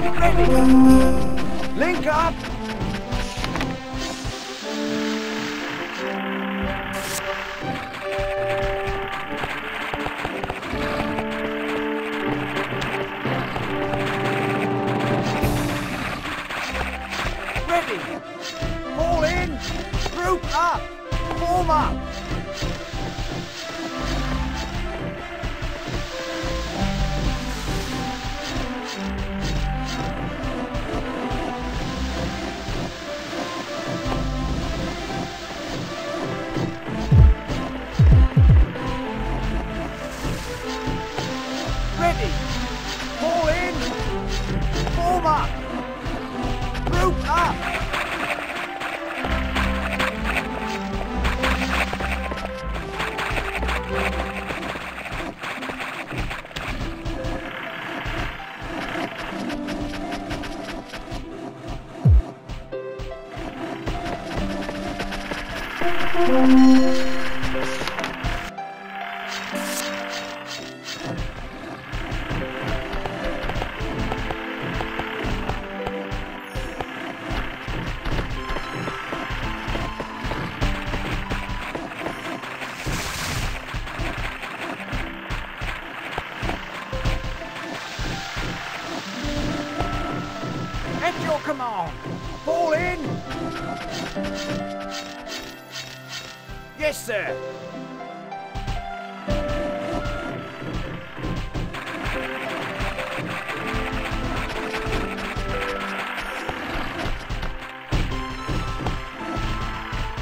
Link up. Ready. Fall in. Group up. Form up. Group up! Your command! Fall in! Yes, sir!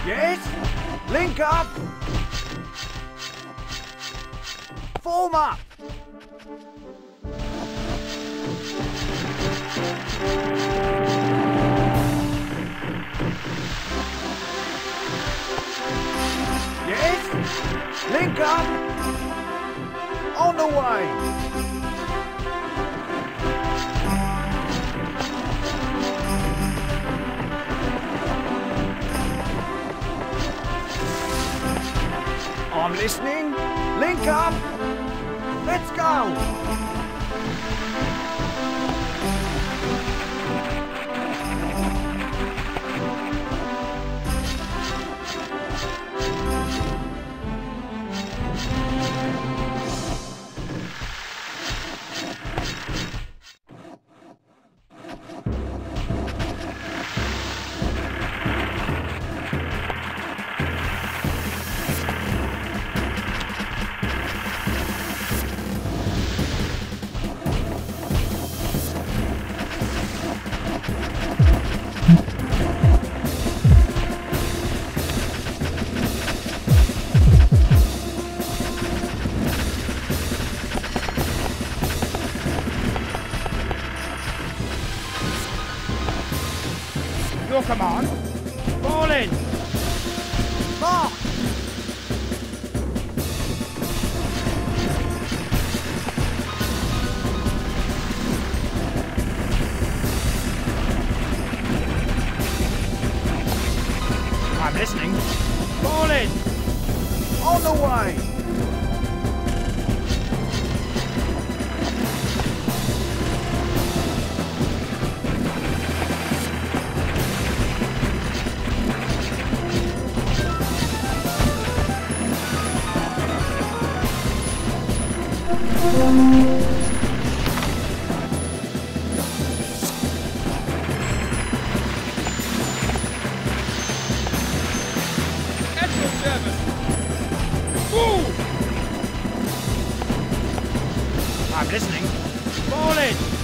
Yes? Link up! Form up! Link up! On the way! I'm listening. Link up! Let's go! Your command. Fall in. Mark! I'm listening. Fall in. On the way! I'm listening. Fall in.